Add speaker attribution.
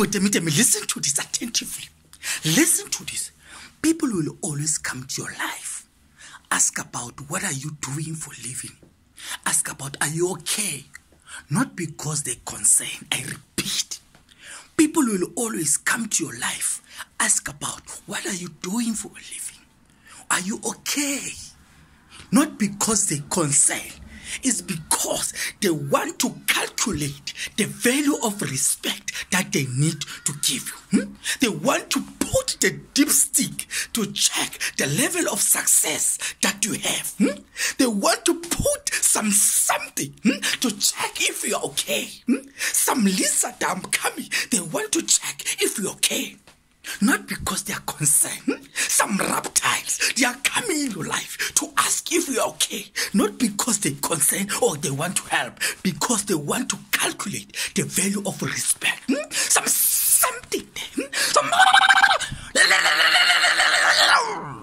Speaker 1: But listen to this attentively. Listen to this. People will always come to your life. Ask about what are you doing for living. Ask about are you okay? Not because they concern. I repeat. People will always come to your life. Ask about what are you doing for a living? Are you okay? Not because they concern It's because they want to calculate the value of respect that they need to give you. Hmm? They want to put the dipstick to check the level of success that you have. Hmm? They want to put some something hmm, to check if you're okay. Hmm? Some lizard coming. They want to check if you're okay. Not because they are concerned. Some reptiles, they are coming in your life to ask if you're okay. Not because they're concerned or they want to help, because they want to calculate the value of respect. Ow!